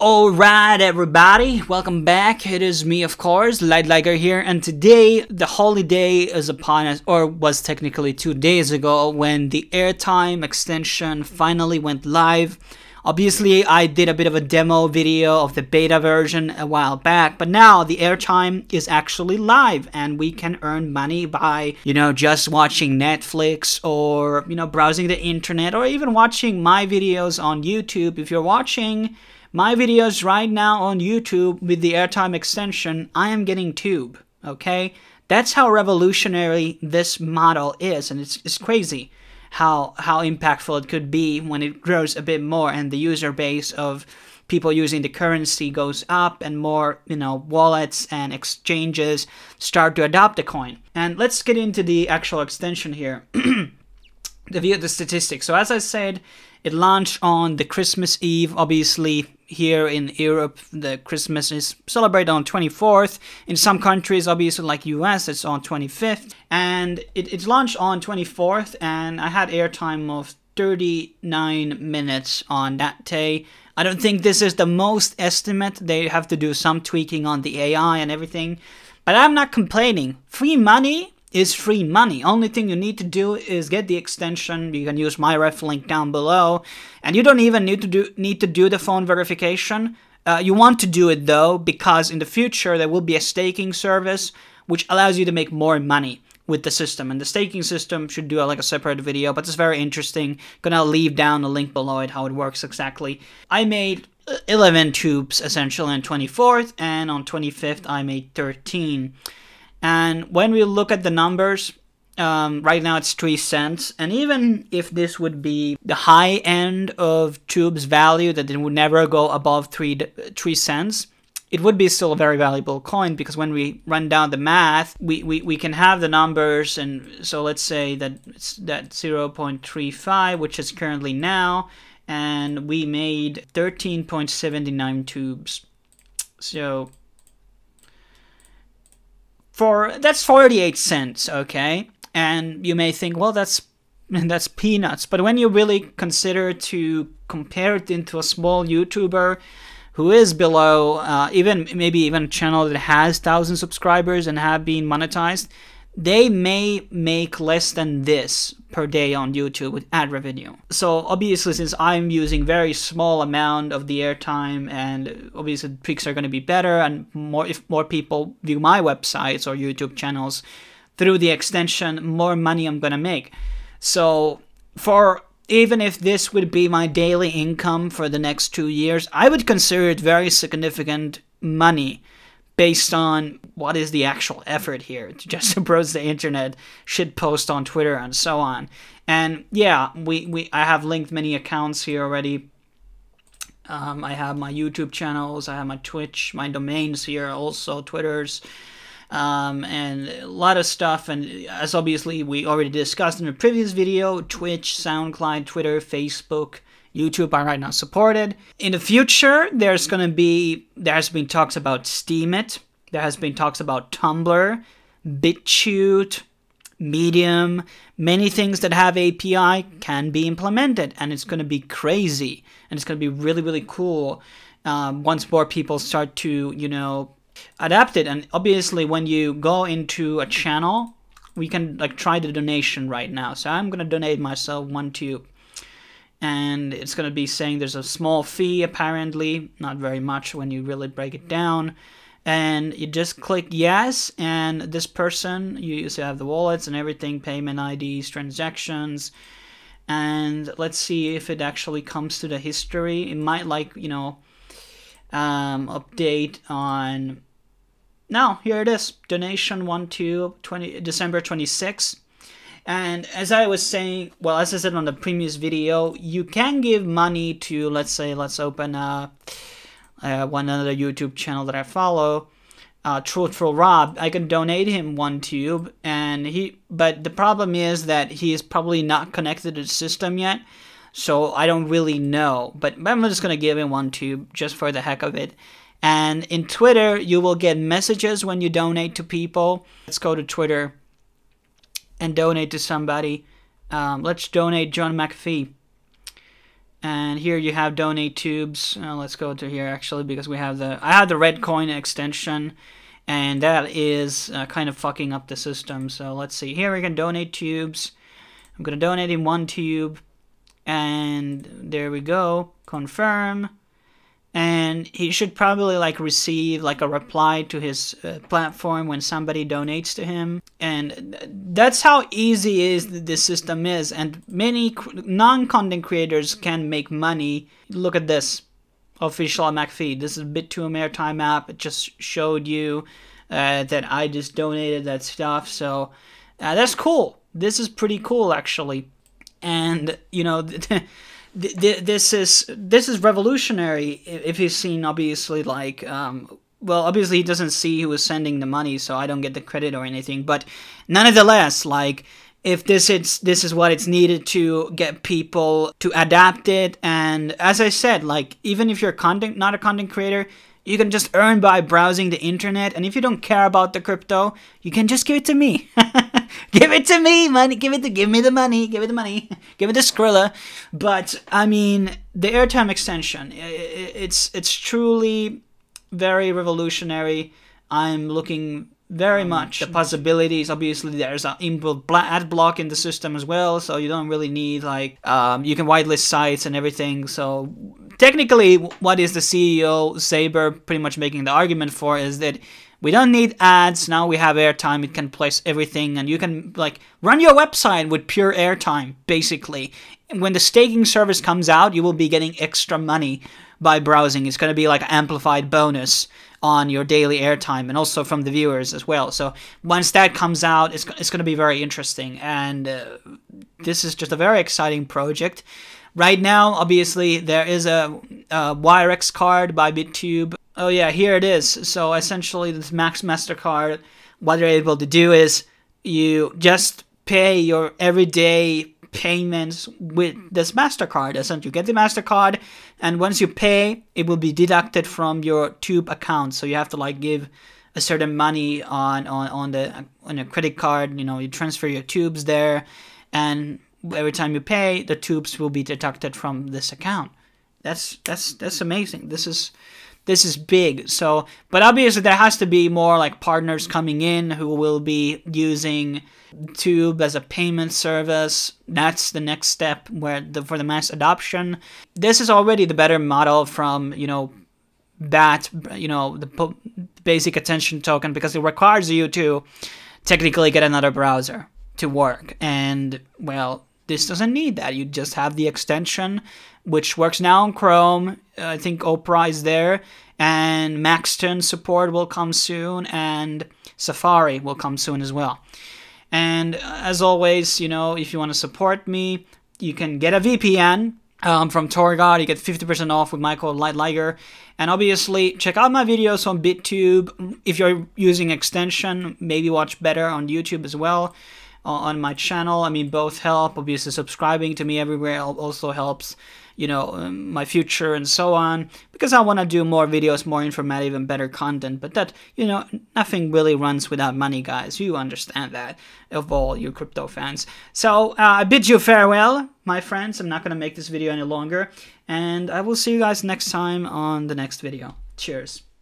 Alright everybody, welcome back. It is me of course, Liteliger here, and today the holiday is upon us, or was technically two days ago when the airtime extension finally went live. Obviously I did a bit of a demo video of the beta version a while back, but now the airtime is actually live and we can earn money by, you know, just watching Netflix or, you know, browsing the internet or even watching my videos on YouTube. If you're watching my videos right now on YouTube with the airtime extension, I am getting tube, okay? That's how revolutionary this model is, and it's, it's crazy how how impactful it could be when it grows a bit more and the user base of people using the currency goes up and more you know wallets and exchanges start to adopt the coin and let's get into the actual extension here the view the statistics so as i said it launched on the christmas eve obviously here in Europe, the Christmas is celebrated on 24th. In some countries, obviously like US, it's on 25th. And it, it's launched on 24th, and I had airtime of 39 minutes on that day. I don't think this is the most estimate. They have to do some tweaking on the AI and everything. But I'm not complaining. Free money is free money. Only thing you need to do is get the extension. You can use my ref link down below, and you don't even need to do need to do the phone verification. Uh, you want to do it though because in the future there will be a staking service which allows you to make more money with the system and the staking system should do like a separate video but it's very interesting gonna leave down the link below it how it works exactly i made uh, 11 tubes essentially on 24th and on 25th i made 13 and when we look at the numbers, um, right now it's 3 cents. And even if this would be the high end of Tube's value, that it would never go above 3, 3 cents, it would be still a very valuable coin because when we run down the math, we, we, we can have the numbers. And so let's say that it's that 0.35, which is currently now, and we made 13.79 tubes. So for that's 48 cents, okay? And you may think, well, that's that's peanuts. But when you really consider to compare it into a small YouTuber who is below, uh, even maybe even a channel that has thousand subscribers and have been monetized, they may make less than this per day on YouTube with ad revenue. So obviously since I'm using very small amount of the airtime and obviously tweaks are going to be better and more if more people view my websites or YouTube channels through the extension, more money I'm going to make. So for even if this would be my daily income for the next 2 years, I would consider it very significant money based on what is the actual effort here to just browse the internet, shit post on Twitter, and so on. And yeah, we, we I have linked many accounts here already. Um, I have my YouTube channels, I have my Twitch, my domains here, also Twitter's, um, and a lot of stuff. And as obviously we already discussed in the previous video, Twitch, SoundCloud, Twitter, Facebook, YouTube are right now supported. In the future, there's going to be, there has been talks about Steemit. There has been talks about Tumblr, BitChute, Medium. Many things that have API can be implemented, and it's going to be crazy. And it's going to be really, really cool um, once more people start to, you know, adapt it. And obviously, when you go into a channel, we can like try the donation right now. So I'm going to donate myself one tube and it's going to be saying there's a small fee apparently. Not very much when you really break it down. And you just click yes and this person you used to have the wallets and everything payment IDs transactions. And let's see if it actually comes to the history. It might like you know um, update on now here it is. Donation 1 to 20 December 26 and as I was saying, well, as I said on the previous video, you can give money to, let's say, let's open a, uh, one other YouTube channel that I follow, uh, Truthful Rob. I can donate him one tube, and he. But the problem is that he is probably not connected to the system yet, so I don't really know. But I'm just gonna give him one tube just for the heck of it. And in Twitter, you will get messages when you donate to people. Let's go to Twitter and donate to somebody. Um, let's donate John McAfee. And here you have donate tubes. Uh, let's go to here actually because we have the I have the red coin extension and that is uh, kind of fucking up the system. So let's see. Here we can donate tubes. I'm going to donate in one tube and there we go. Confirm and he should probably like receive like a reply to his uh, platform when somebody donates to him. And that's how easy is the system is. And many non-content creators can make money. Look at this. Official McAfee. this is BitTube airtime app. It just showed you uh, that I just donated that stuff. So uh, that's cool. This is pretty cool actually. And you know this is this is revolutionary if he's seen obviously like um, well obviously he doesn't see who is sending the money so i don't get the credit or anything but nonetheless like if this is this is what it's needed to get people to adapt it and as i said like even if you're content not a content creator you can just earn by browsing the internet and if you don't care about the crypto you can just give it to me give it to me, money. Give it to give me the money. Give it the money. Give it to Skrilla. But I mean, the airtime extension. It's it's truly very revolutionary. I'm looking very um, much the possibilities. Obviously, there's an inbuilt ad block in the system as well, so you don't really need like um, you can whitelist sites and everything. So technically, what is the CEO Saber pretty much making the argument for is that we don't need ads. Now we have airtime. It can place everything and you can like run your website with pure airtime, basically. And when the staking service comes out, you will be getting extra money by browsing. It's going to be like amplified bonus on your daily airtime and also from the viewers as well. So once that comes out, it's, it's going to be very interesting. And uh, this is just a very exciting project. Right now, obviously, there is a, a WireX card by BitTube Oh yeah, here it is. So essentially this Max MasterCard, what you're able to do is you just pay your everyday payments with this MasterCard. Essentially, you get the MasterCard, and once you pay, it will be deducted from your Tube account. So you have to like give a certain money on on on the on a credit card. You know, you transfer your tubes there, and every time you pay, the tubes will be deducted from this account. That's that's that's amazing. This is this is big. So, but obviously there has to be more like partners coming in who will be using Tube as a payment service. That's the next step where the, for the mass adoption. This is already the better model from, you know, that, you know, the basic attention token because it requires you to technically get another browser to work. And well, this doesn't need that. You just have the extension, which works now on Chrome. I think Opera is there, and Maxthon support will come soon, and Safari will come soon as well. And as always, you know, if you want to support me, you can get a VPN um, from TorGuard. You get 50% off with my code Liteliger. And obviously, check out my videos on BitTube. If you're using extension, maybe watch better on YouTube as well on my channel. I mean, both help. Obviously, subscribing to me everywhere also helps, you know, um, my future and so on. Because I want to do more videos, more informative and better content. But that, you know, nothing really runs without money, guys. You understand that, of all you crypto fans. So uh, I bid you farewell, my friends. I'm not going to make this video any longer. And I will see you guys next time on the next video. Cheers.